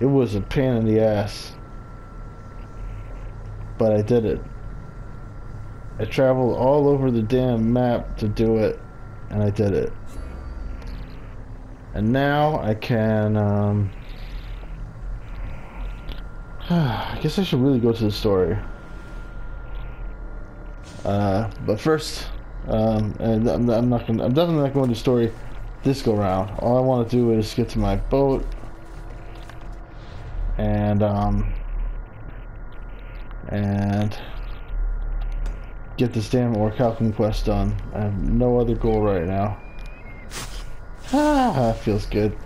It was a pain in the ass. But I did it. I traveled all over the damn map to do it, and I did it. And now I can, um... I guess I should really go to the story. Uh, but first, um, and I'm, I'm not gonna, I'm definitely not going to story this go round. All I want to do is get to my boat and um and get this damn Orichalcum quest done. I have no other goal right now. Ah, feels good.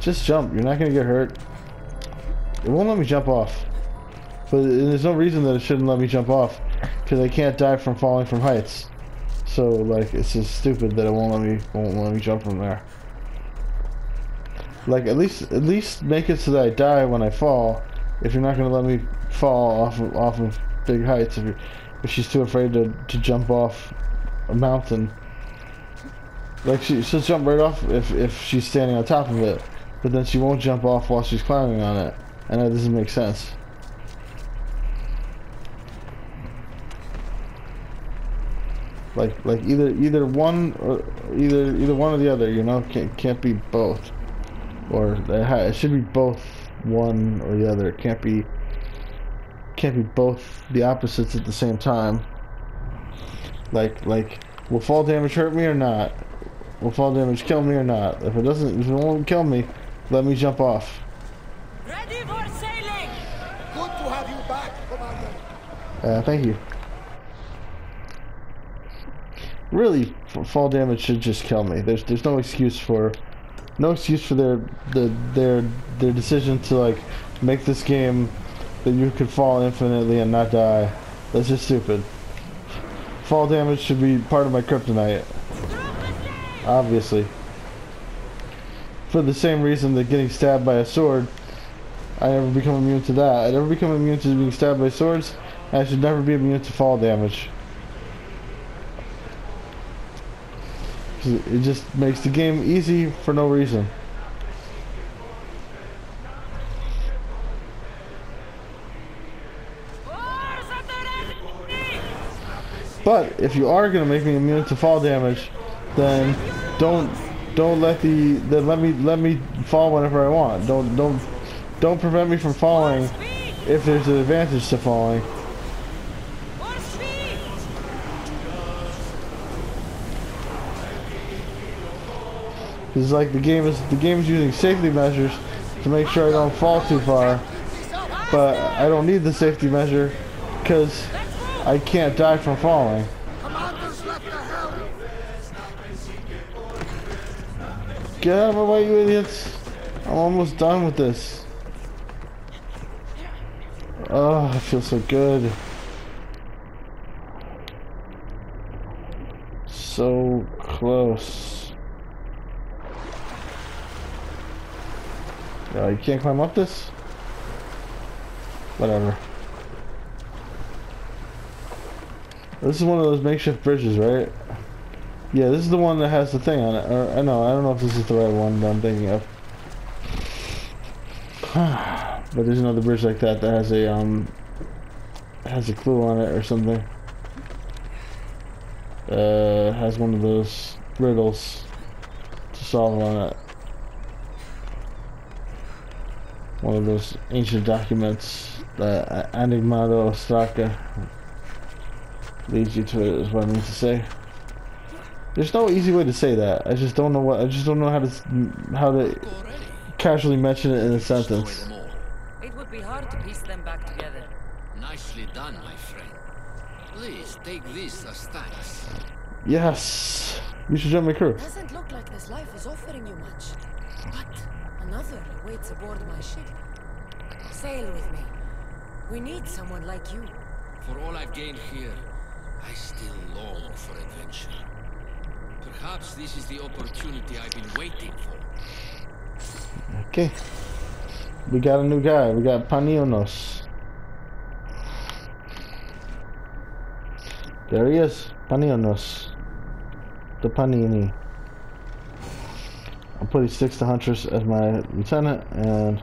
Just jump. You're not gonna get hurt. It won't let me jump off. But there's no reason that it shouldn't let me jump off. Because I can't die from falling from heights. So, like, it's just stupid that it won't let me, won't let me jump from there. Like, at least, at least make it so that I die when I fall. If you're not gonna let me fall off of, off of big heights, if, if she's too afraid to, to jump off a mountain. Like, she, she'll jump right off if, if she's standing on top of it. But then she won't jump off while she's climbing on it. And that doesn't make sense. Like like either either one or either either one or the other, you know, can't can't be both. Or it should be both one or the other. It can't be can't be both the opposites at the same time. Like like will fall damage hurt me or not? Will fall damage kill me or not? If it doesn't if it won't kill me, let me jump off. Ready for sailing! Good to have you back, Commander. Uh, thank you. Really, fall damage should just kill me. There's there's no excuse for, no excuse for their the their their decision to like make this game that you could fall infinitely and not die. That's just stupid. Fall damage should be part of my kryptonite. Obviously. For the same reason that getting stabbed by a sword, I never become immune to that. I never become immune to being stabbed by swords, I should never be immune to fall damage. It just makes the game easy for no reason. But if you are gonna make me immune to fall damage, then don't don't let the then let me let me fall whenever I want. Don't don't don't prevent me from falling if there's an advantage to falling. It's like the game is the game is using safety measures to make sure I don't fall too far. But I don't need the safety measure because I can't die from falling. Get out of my way, you idiots! I'm almost done with this. Oh, I feel so good. So close. Oh, you can't climb up this? Whatever. This is one of those makeshift bridges, right? Yeah, this is the one that has the thing on it. Or, I know, I don't know if this is the right one that I'm thinking of. but there's another bridge like that that has a, um, has a clue on it or something. Uh, has one of those riddles to solve on it. One of those ancient documents, the Ainigmata Ostraka leads you to it is what I mean to say. There's no easy way to say that. I just don't know what. I just don't know how to how to casually mention it in a sentence. It would be hard to piece them back together. Nicely done, my friend. Please take this as thanks. Yes, you should join my crew. Doesn't look like this life is offering you much. But another waits aboard my ship. Sail with me. We need someone like you. For all I've gained here, I still long for adventure. Perhaps this is the opportunity I've been waiting for. Okay, we got a new guy. We got Panionos. There he is, Panionos. The panini. I'm putting Six to Huntress as my lieutenant, and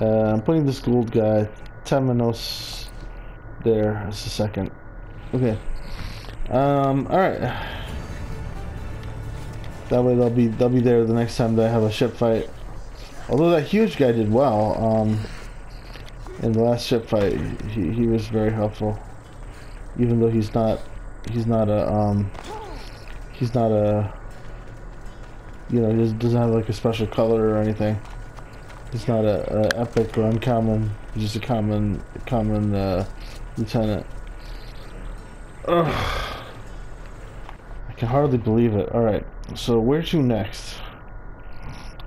uh, I'm putting this gold guy, Temenos, there as the second. Okay. Um. All right. That way they'll be they'll be there the next time I have a ship fight. Although that huge guy did well. Um. In the last ship fight, he he was very helpful. Even though he's not he's not a um he's not a you know, he doesn't- have like a special color or anything. He's not a, a epic or uncommon. He's just a common common uh, lieutenant. Ugh. I can hardly believe it. All right, so where to next?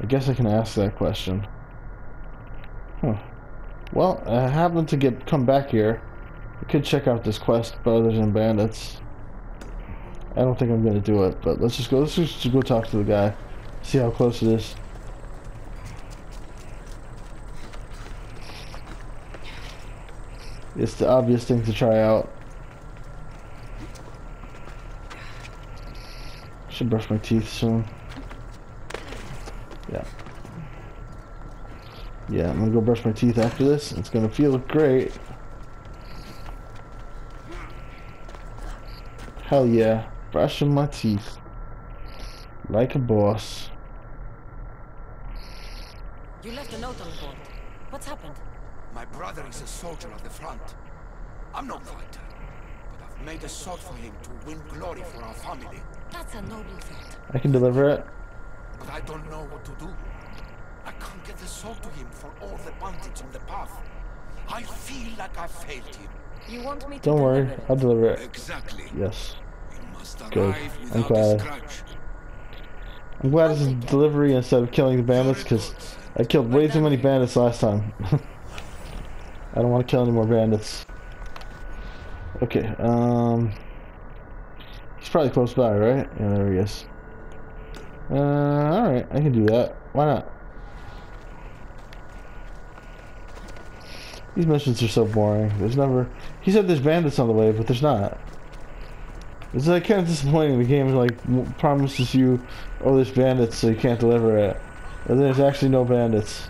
I guess I can ask that question. Huh. Well, I happened to get come back here. I could check out this quest, Brothers and Bandits. I don't think I'm gonna do it, but let's just go. Let's just go talk to the guy, see how close it is. It's the obvious thing to try out. Should brush my teeth soon. Yeah. Yeah, I'm gonna go brush my teeth after this. It's gonna feel great. Hell yeah. Brushing my teeth. Like a boss. You left a note on the board. What's happened? My brother is a soldier at the front. I'm no fighter, but I've made a sword for him to win glory for our family. That's a noble thought. I can deliver it. But I don't know what to do. I can't get the sword to him for all the bandits on the path. I feel like I failed him. You want me to Don't worry, deliver it? I'll deliver it. Exactly. Yes. Good. I'm glad. I'm glad this is delivery instead of killing the bandits because I killed way too many bandits last time. I don't want to kill any more bandits. Okay, um... He's probably close by, right? Yeah, there he is. Uh, alright, I can do that. Why not? These missions are so boring. There's never... He said there's bandits on the way, but there's not. It's like kind of disappointing. The game like promises you, oh, there's bandits, so you can't deliver it. And there's actually no bandits.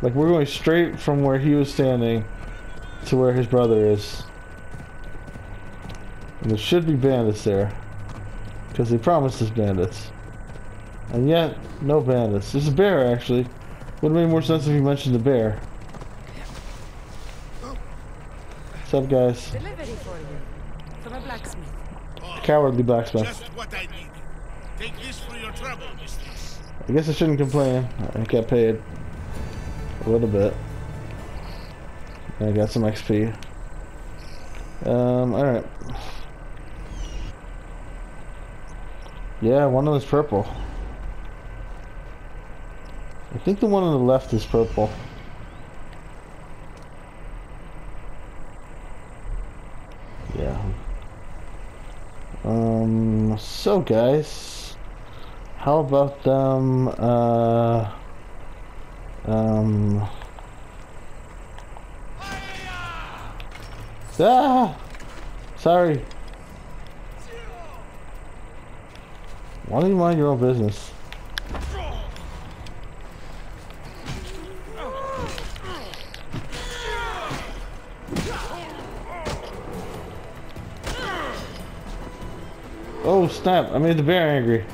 Like we're going straight from where he was standing to where his brother is. And there should be bandits there. Because they promised us bandits. And yet, no bandits. There's a bear, actually. Would have made more sense if you mentioned the bear. What's up, guys? Delivery for you. From a blacksmith. Cowardly blacksmith. Just what I need. Take this for your trouble, mistress. I guess I shouldn't complain. I got paid a little bit. I got some XP. Um, alright. Yeah, one of them's purple. I think the one on the left is purple. Yeah. Um, so guys, how about them, uh, um, ah, sorry. Why don't you mind your own business? Snap, I made the bear angry.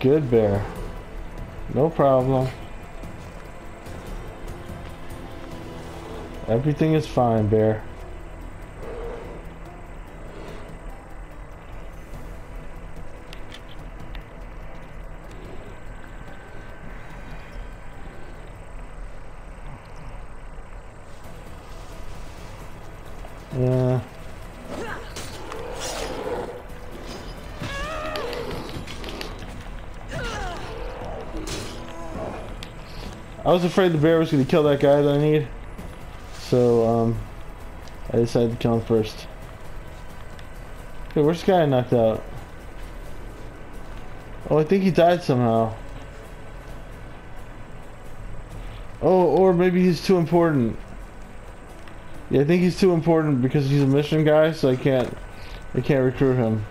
Good bear. No problem. Everything is fine, bear. Yeah. I was afraid the bear was going to kill that guy that I need. So, um, I decided to kill him first. Okay, where's the guy I knocked out? Oh, I think he died somehow. Oh, or maybe he's too important. Yeah, I think he's too important because he's a mission guy, so I can't, I can't recruit him.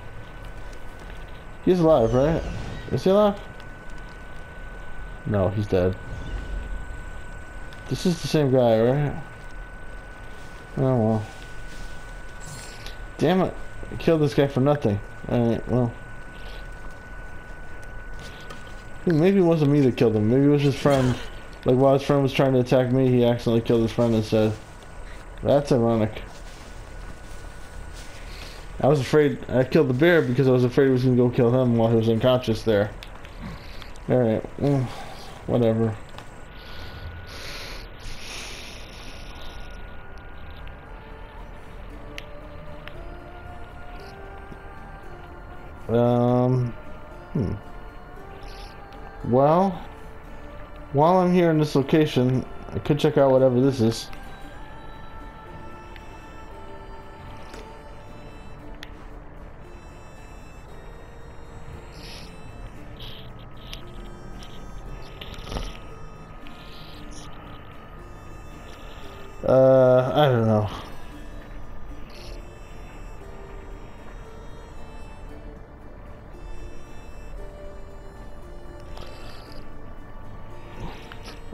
He's alive, right? Is he alive? No, he's dead. This is the same guy, right? Oh well. Damn it. I killed this guy for nothing. Alright, well. Maybe it wasn't me that killed him. Maybe it was his friend. Like while his friend was trying to attack me, he accidentally killed his friend instead. That's ironic. I was afraid I killed the bear because I was afraid he was gonna go kill him while he was unconscious there. Alright, whatever. Um, hmm. Well, while I'm here in this location, I could check out whatever this is.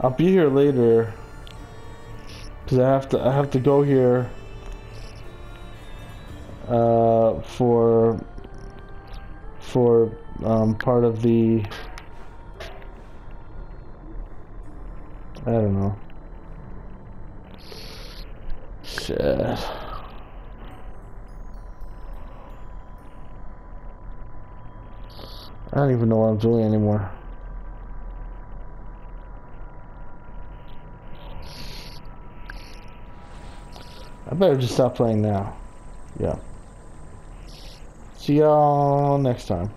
I'll be here later. Because I have to I have to go here uh, for for um, part of the I don't know. Shit. I don't even know what I'm doing anymore. I better just stop playing now. Yeah. See y'all next time.